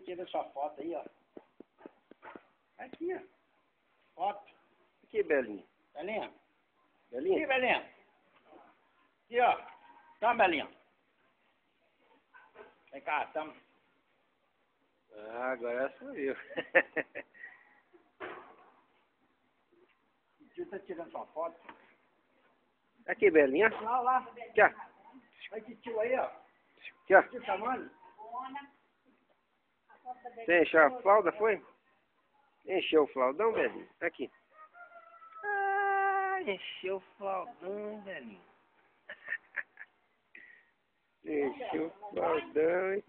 Tirar sua foto aí, ó. Aqui, ó. Foto. Aqui, Belinha. Belinha. Aqui, Belinha? Belinha. Aqui, ó. Toma, Belinha. Vem cá, toma. Ah, agora sou eu. O tio tá tirando sua foto. Aqui, Belinha. Lá, lá. Aqui, ó. Olha que tio aí, ó. Aqui, ó. Tio chamando. Você encheu a flauda, foi? Encheu o flaudão, Belinha? Aqui. Ah, encheu o flaudão, Belinha. Encheu o flaudão, hein?